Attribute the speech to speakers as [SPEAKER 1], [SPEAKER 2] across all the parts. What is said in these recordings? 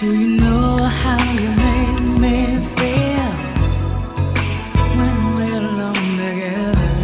[SPEAKER 1] Do you know how you make me feel when we're alone together?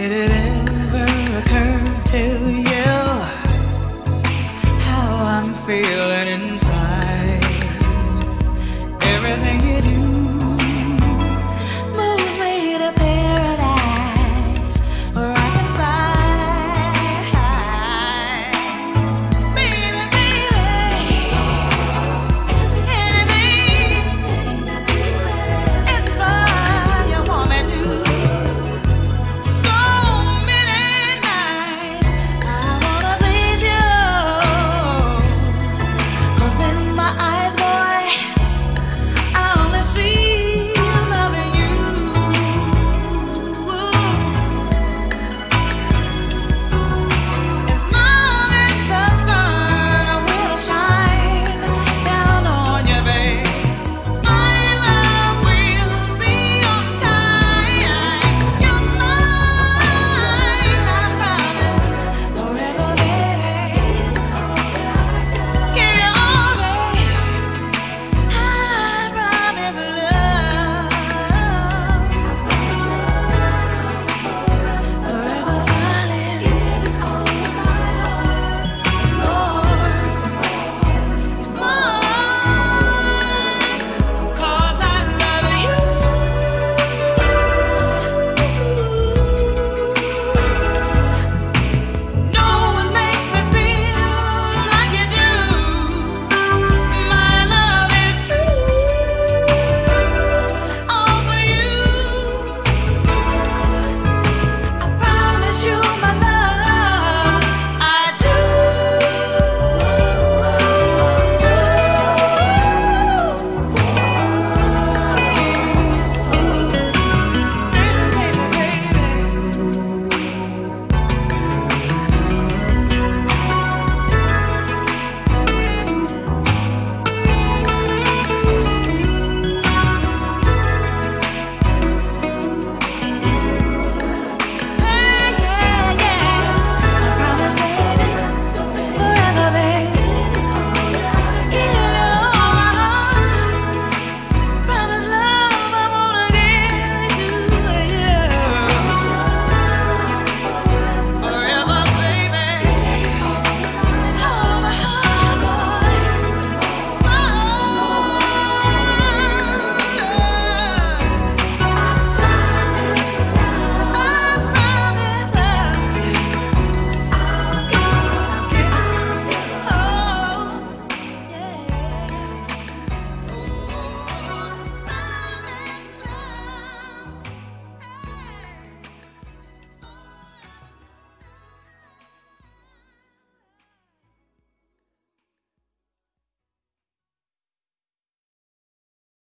[SPEAKER 1] Did it ever occur to you how I'm feeling?